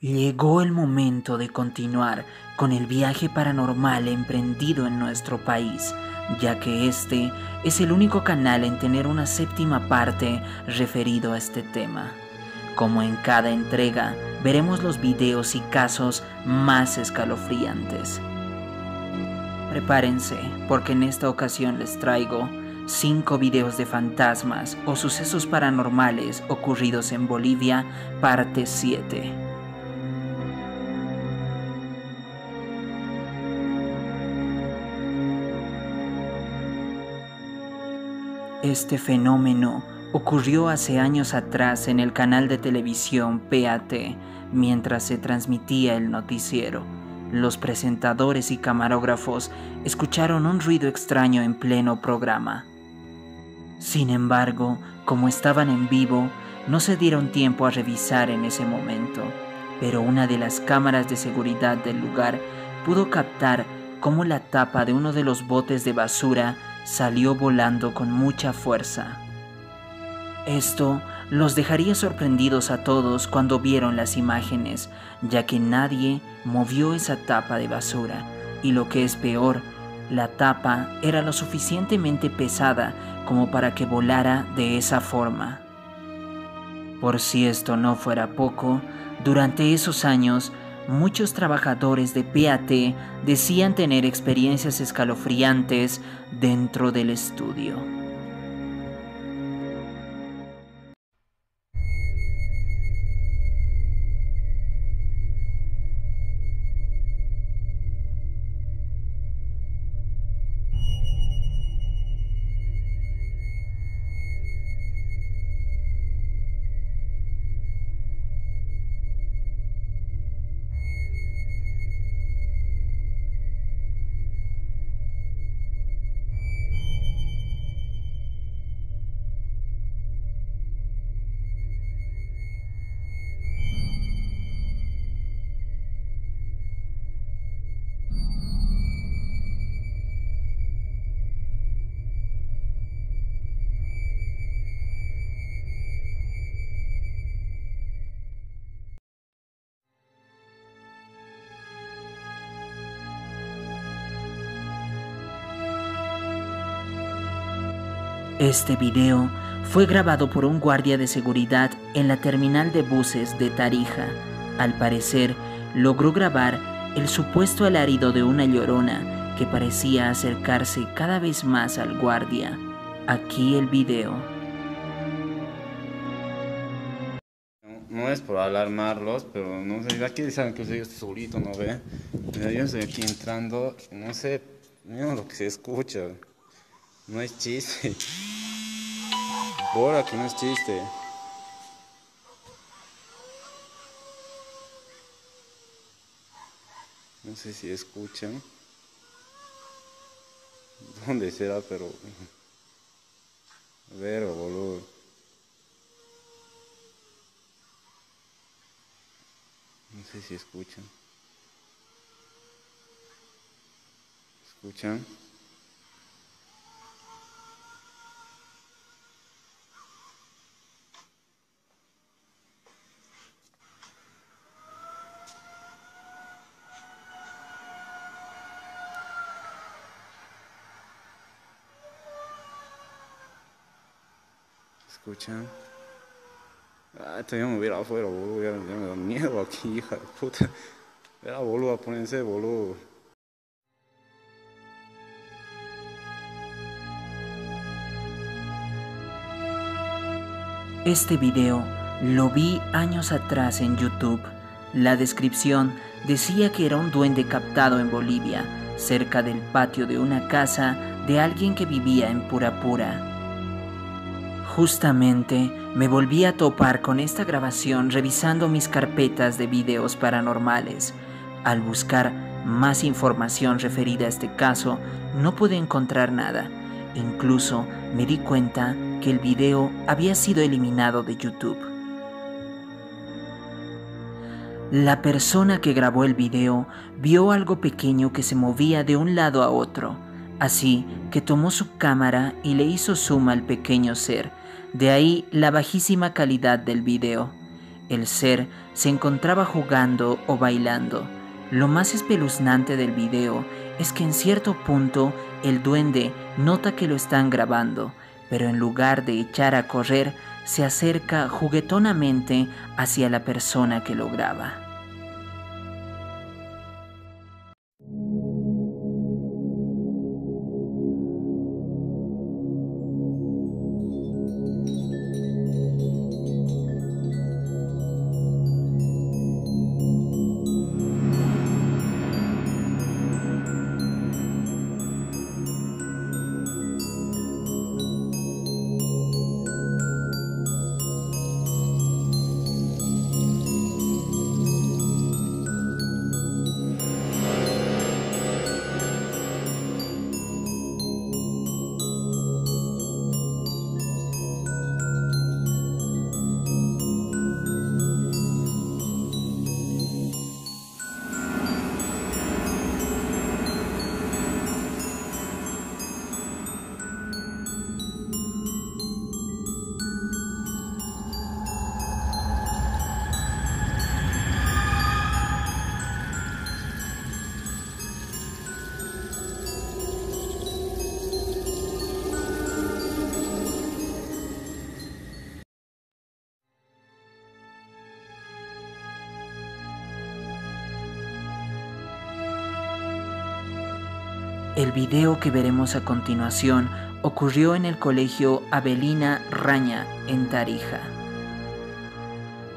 Llegó el momento de continuar con el viaje paranormal emprendido en nuestro país, ya que este es el único canal en tener una séptima parte referido a este tema. Como en cada entrega, veremos los videos y casos más escalofriantes. Prepárense, porque en esta ocasión les traigo 5 videos de fantasmas o sucesos paranormales ocurridos en Bolivia, parte 7. Este fenómeno ocurrió hace años atrás en el canal de televisión PAT mientras se transmitía el noticiero. Los presentadores y camarógrafos escucharon un ruido extraño en pleno programa. Sin embargo, como estaban en vivo, no se dieron tiempo a revisar en ese momento, pero una de las cámaras de seguridad del lugar pudo captar cómo la tapa de uno de los botes de basura salió volando con mucha fuerza. Esto los dejaría sorprendidos a todos cuando vieron las imágenes, ya que nadie movió esa tapa de basura, y lo que es peor, la tapa era lo suficientemente pesada como para que volara de esa forma. Por si esto no fuera poco, durante esos años muchos trabajadores de PAT decían tener experiencias escalofriantes dentro del estudio. Este video fue grabado por un guardia de seguridad en la terminal de buses de Tarija. Al parecer, logró grabar el supuesto alarido de una llorona que parecía acercarse cada vez más al guardia. Aquí el video. No, es por alarmarlos, pero no sé, aquí saben que yo estoy solito, ¿no ve? Yo estoy aquí entrando, no sé, mira lo que se escucha. No es chiste. Por aquí no es chiste. No sé si escuchan. ¿Dónde será? Pero... A ver, boludo. No sé si escuchan. ¿Escuchan? ¿Escuchan? Ah, todavía me hubiera afuera, boludo. Ya, me da miedo aquí, hija de puta. Era boludo, ponerse boludo. Este video lo vi años atrás en YouTube. La descripción decía que era un duende captado en Bolivia, cerca del patio de una casa de alguien que vivía en Purapura. Justamente me volví a topar con esta grabación revisando mis carpetas de videos paranormales. Al buscar más información referida a este caso, no pude encontrar nada. Incluso me di cuenta que el video había sido eliminado de YouTube. La persona que grabó el video vio algo pequeño que se movía de un lado a otro, así que tomó su cámara y le hizo zoom al pequeño ser de ahí la bajísima calidad del video. El ser se encontraba jugando o bailando. Lo más espeluznante del video es que en cierto punto el duende nota que lo están grabando, pero en lugar de echar a correr, se acerca juguetonamente hacia la persona que lo graba. El video que veremos a continuación ocurrió en el colegio Avelina Raña, en Tarija.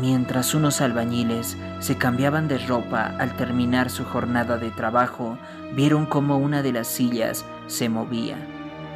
Mientras unos albañiles se cambiaban de ropa al terminar su jornada de trabajo, vieron como una de las sillas se movía.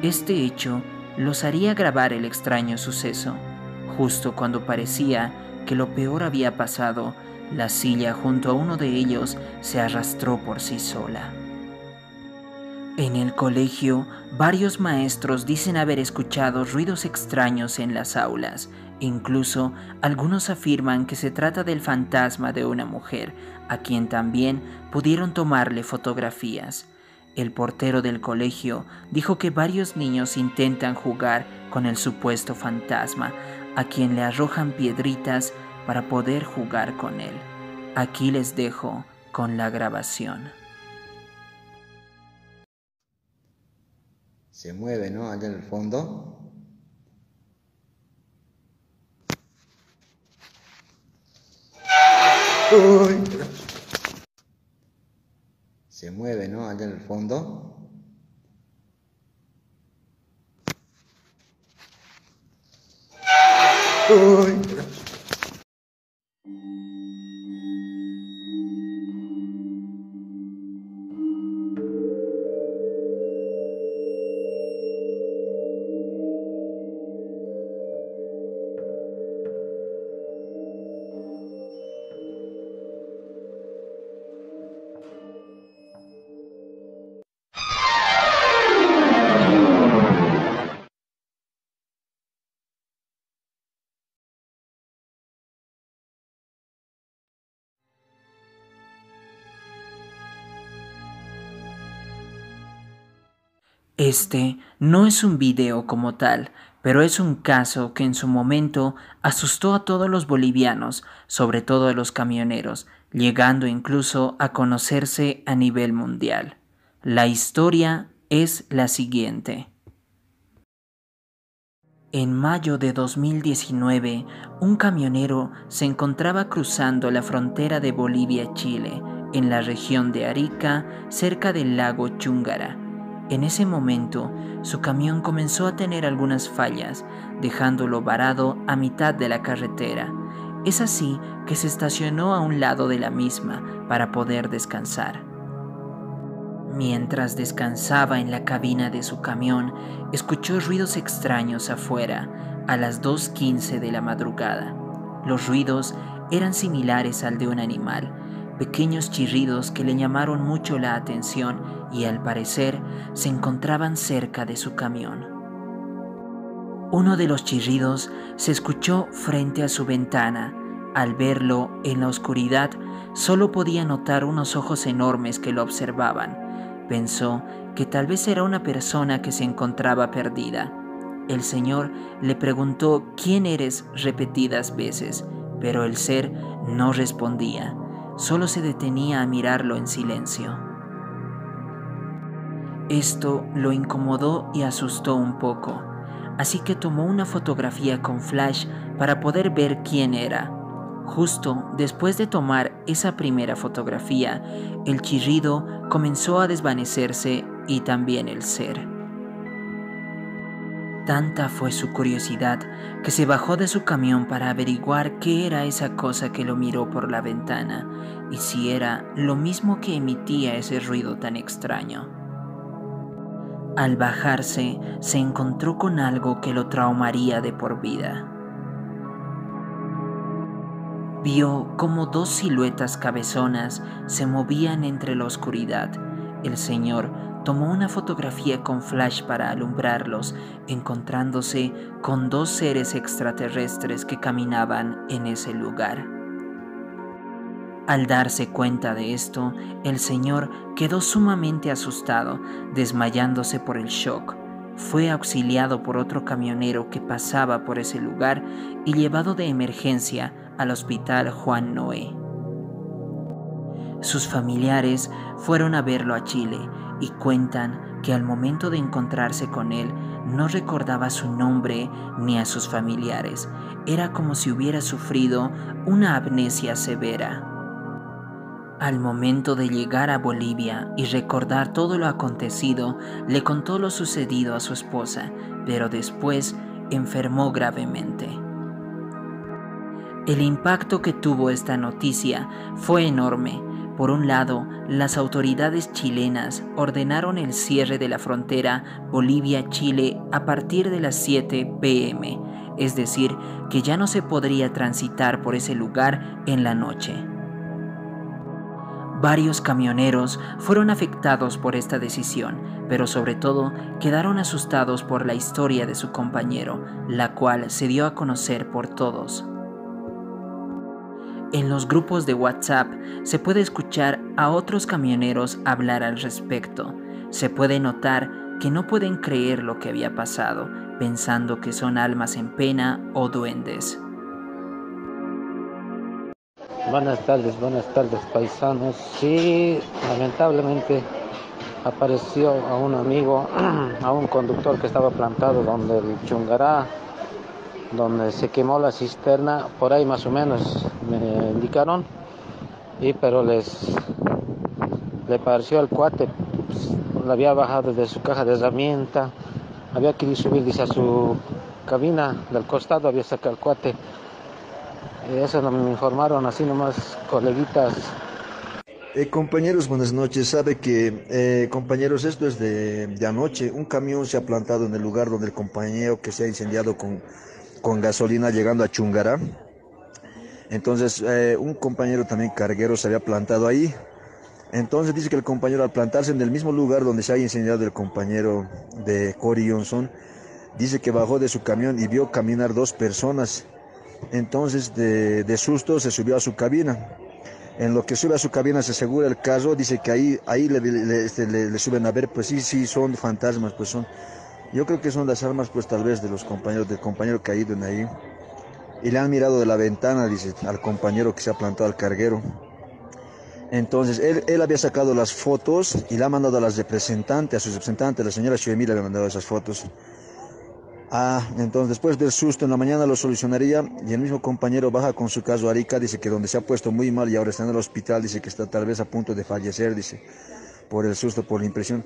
Este hecho los haría grabar el extraño suceso. Justo cuando parecía que lo peor había pasado, la silla junto a uno de ellos se arrastró por sí sola. En el colegio, varios maestros dicen haber escuchado ruidos extraños en las aulas. Incluso algunos afirman que se trata del fantasma de una mujer, a quien también pudieron tomarle fotografías. El portero del colegio dijo que varios niños intentan jugar con el supuesto fantasma, a quien le arrojan piedritas para poder jugar con él. Aquí les dejo con la grabación. Se mueve, ¿no? Allá en el fondo. Se mueve, ¿no? Allá en el fondo. Este no es un video como tal, pero es un caso que en su momento asustó a todos los bolivianos, sobre todo a los camioneros, llegando incluso a conocerse a nivel mundial. La historia es la siguiente. En mayo de 2019, un camionero se encontraba cruzando la frontera de Bolivia-Chile, en la región de Arica, cerca del lago Chungara en ese momento, su camión comenzó a tener algunas fallas, dejándolo varado a mitad de la carretera. Es así que se estacionó a un lado de la misma para poder descansar. Mientras descansaba en la cabina de su camión, escuchó ruidos extraños afuera a las 2.15 de la madrugada. Los ruidos eran similares al de un animal, pequeños chirridos que le llamaron mucho la atención y al parecer se encontraban cerca de su camión. Uno de los chirridos se escuchó frente a su ventana. Al verlo en la oscuridad, solo podía notar unos ojos enormes que lo observaban. Pensó que tal vez era una persona que se encontraba perdida. El Señor le preguntó quién eres repetidas veces, pero el ser no respondía, solo se detenía a mirarlo en silencio. Esto lo incomodó y asustó un poco, así que tomó una fotografía con flash para poder ver quién era. Justo después de tomar esa primera fotografía, el chirrido comenzó a desvanecerse y también el ser. Tanta fue su curiosidad que se bajó de su camión para averiguar qué era esa cosa que lo miró por la ventana y si era lo mismo que emitía ese ruido tan extraño. Al bajarse, se encontró con algo que lo traumaría de por vida. Vio como dos siluetas cabezonas se movían entre la oscuridad. El señor tomó una fotografía con flash para alumbrarlos, encontrándose con dos seres extraterrestres que caminaban en ese lugar. Al darse cuenta de esto, el señor quedó sumamente asustado, desmayándose por el shock. Fue auxiliado por otro camionero que pasaba por ese lugar y llevado de emergencia al hospital Juan Noé. Sus familiares fueron a verlo a Chile y cuentan que al momento de encontrarse con él no recordaba su nombre ni a sus familiares. Era como si hubiera sufrido una amnesia severa. Al momento de llegar a Bolivia y recordar todo lo acontecido, le contó lo sucedido a su esposa, pero después enfermó gravemente. El impacto que tuvo esta noticia fue enorme. Por un lado, las autoridades chilenas ordenaron el cierre de la frontera Bolivia-Chile a partir de las 7 pm, es decir, que ya no se podría transitar por ese lugar en la noche. Varios camioneros fueron afectados por esta decisión, pero sobre todo quedaron asustados por la historia de su compañero, la cual se dio a conocer por todos. En los grupos de WhatsApp se puede escuchar a otros camioneros hablar al respecto. Se puede notar que no pueden creer lo que había pasado, pensando que son almas en pena o duendes. Buenas tardes, buenas tardes paisanos. Sí, lamentablemente apareció a un amigo, a un conductor que estaba plantado donde el Chungará, donde se quemó la cisterna, por ahí más o menos me indicaron, y pero les le pareció al cuate, pues, había bajado de su caja de herramienta, había querido subir a su cabina del costado, había sacado el cuate eso no me informaron, así nomás, coleguitas. Eh, compañeros, buenas noches. Sabe que, eh, compañeros, esto es de, de, anoche. Un camión se ha plantado en el lugar donde el compañero que se ha incendiado con, con gasolina llegando a Chungará. Entonces, eh, un compañero también carguero se había plantado ahí. Entonces dice que el compañero al plantarse en el mismo lugar donde se ha incendiado el compañero de Cory Johnson, dice que bajó de su camión y vio caminar dos personas entonces, de, susto, se subió a su cabina. En lo que sube a su cabina se asegura el caso, dice que ahí, ahí este, le, suben a ver, pues sí, sí, son fantasmas, pues son. Yo creo que son las armas, pues tal vez de los compañeros, del compañero caído en ahí. Y le han mirado de la ventana, dice, al compañero que se ha plantado al carguero. Entonces, él, él había sacado las fotos y le ha mandado a las representantes, a sus representantes, la señora Chuemila le ha mandado esas fotos. Ah, entonces después del susto en la mañana lo solucionaría y el mismo compañero baja con su caso a Arica, dice que donde se ha puesto muy mal y ahora está en el hospital, dice que está tal vez a punto de fallecer, dice, por el susto, por la impresión.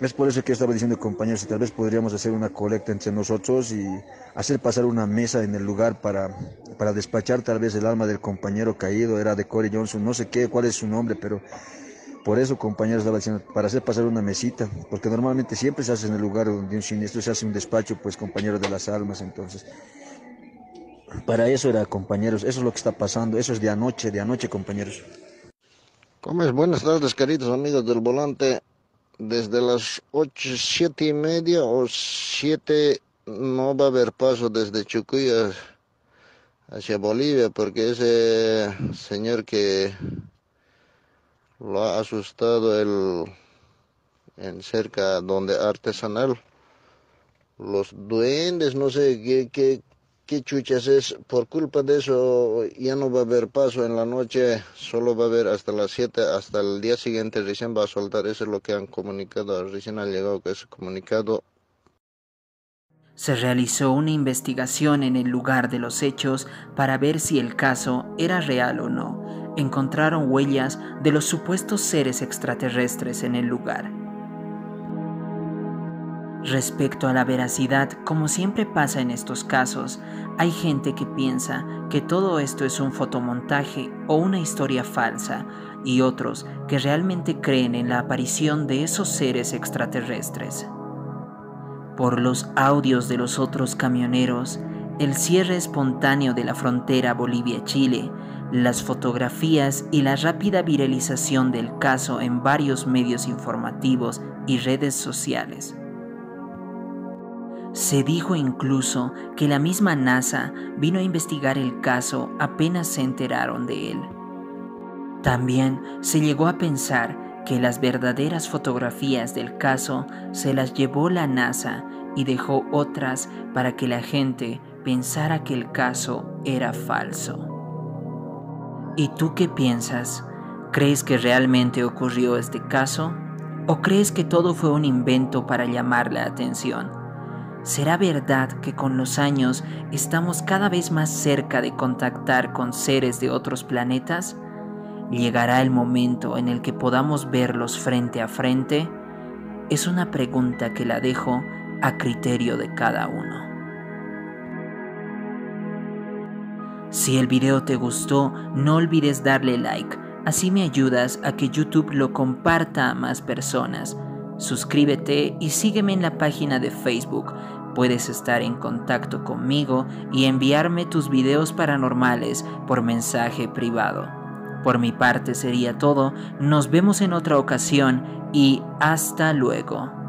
Es por eso que estaba diciendo compañeros, que tal vez podríamos hacer una colecta entre nosotros y hacer pasar una mesa en el lugar para, para despachar tal vez el alma del compañero caído, era de Corey Johnson, no sé qué, cuál es su nombre, pero por eso, compañeros, estaba diciendo, para hacer pasar una mesita, porque normalmente siempre se hace en el lugar donde un siniestro se hace un despacho, pues compañeros de las almas, entonces. Para eso era, compañeros, eso es lo que está pasando, eso es de anoche, de anoche, compañeros. Buenas tardes, queridos amigos del volante. Desde las ocho, siete y media o siete no va a haber paso desde Chucuy hacia Bolivia, porque ese señor que lo ha asustado el en cerca donde artesanal los duendes no sé qué, qué ¿qué chuchas es? Por culpa de eso ya no va a haber paso en la noche, solo va a haber hasta las 7, hasta el día siguiente recién va a soltar, eso es lo que han comunicado, recién ha llegado ese comunicado. Se realizó una investigación en el lugar de los hechos para ver si el caso era real o no. Encontraron huellas de los supuestos seres extraterrestres en el lugar. Respecto a la veracidad, como siempre pasa en estos casos, hay gente que piensa que todo esto es un fotomontaje o una historia falsa y otros que realmente creen en la aparición de esos seres extraterrestres. Por los audios de los otros camioneros, el cierre espontáneo de la frontera Bolivia-Chile, las fotografías y la rápida viralización del caso en varios medios informativos y redes sociales. Se dijo incluso que la misma NASA vino a investigar el caso apenas se enteraron de él. También se llegó a pensar que las verdaderas fotografías del caso se las llevó la NASA y dejó otras para que la gente pensara que el caso era falso. ¿Y tú qué piensas? ¿Crees que realmente ocurrió este caso? ¿O crees que todo fue un invento para llamar la atención? ¿Será verdad que con los años estamos cada vez más cerca de contactar con seres de otros planetas? ¿Llegará el momento en el que podamos verlos frente a frente? Es una pregunta que la dejo a criterio de cada uno. Si el video te gustó, no olvides darle like, así me ayudas a que YouTube lo comparta a más personas. Suscríbete y sígueme en la página de Facebook. Puedes estar en contacto conmigo y enviarme tus videos paranormales por mensaje privado. Por mi parte sería todo, nos vemos en otra ocasión y hasta luego.